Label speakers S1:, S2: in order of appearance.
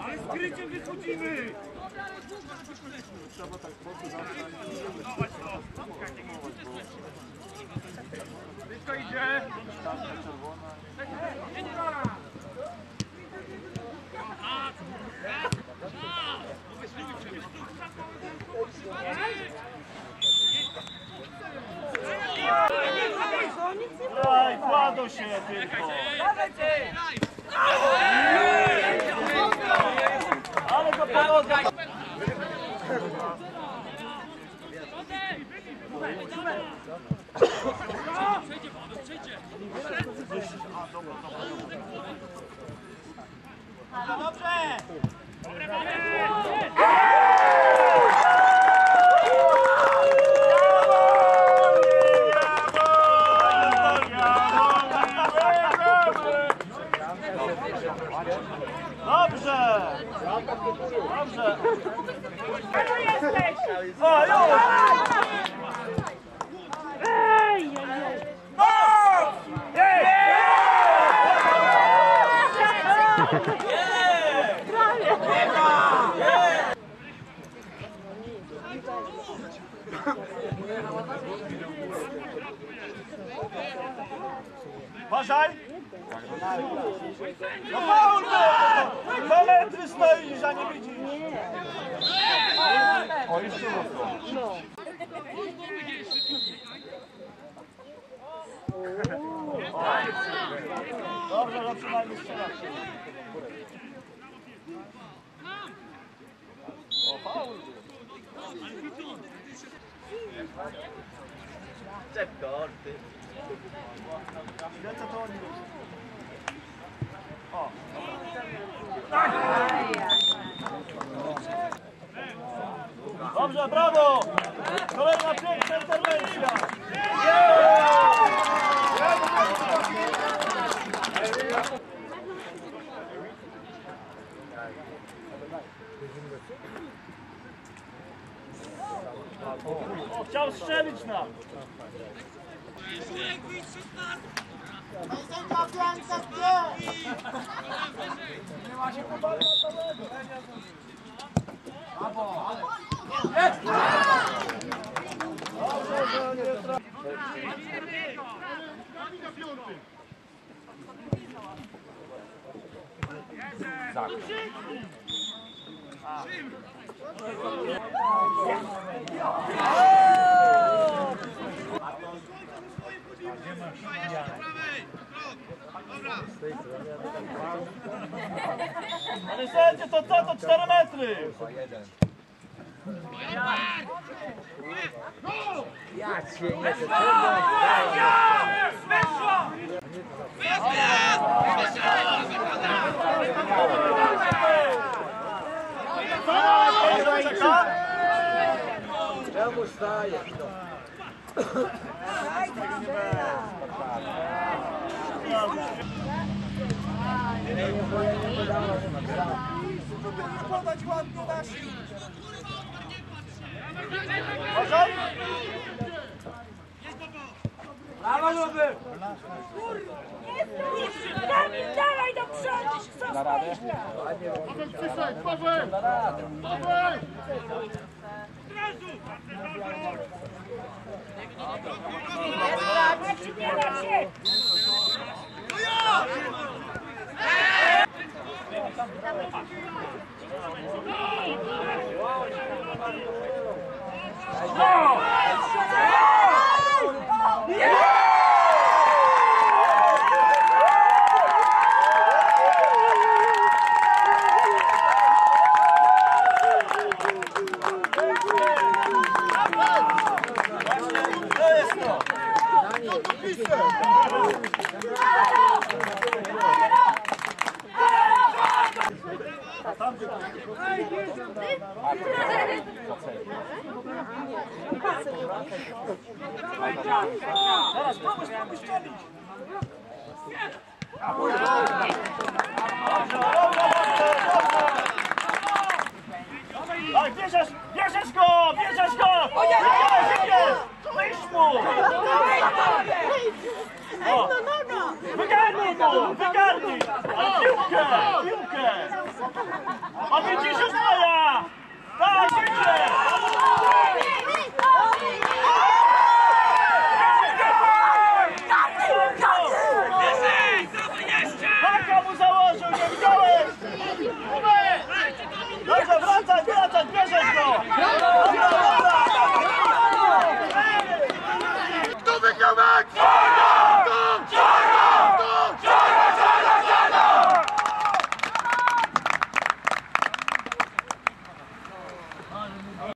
S1: Ale skryciem wychodzimy! Wszystko idzie! Daj, kładą się tylko. Ale Oh! Dobrze! O, już! Uważaj! No faul był! Dwa metry stoisz, a nie widzisz. O, jeszcze mocno. Dobrze, że przynajmniej strzelasz. O, faul był. Czepko, ty. Lecę to oni robią. O. Dobrze, brawo! Kolejna piękna interwencja! Chciał strzelić nam! Zak. Szym! Ale sędzie, to co? To 4 metry! Ja cię nie Czeka? Czemu stajesz? Uważaj! Kamil, dawaj do przodu! Co stoisz tam? Paweł! Paweł! Marcin, nie Yeah! Teraz pomóż, pomóż strzelić! Tak, bierzesz, bierzesz go, bierzesz go! O nie, nie, nie! Wyjdź mu! No, no, no! Wyjdź mu! Wygarnij mu! Ó, pedido,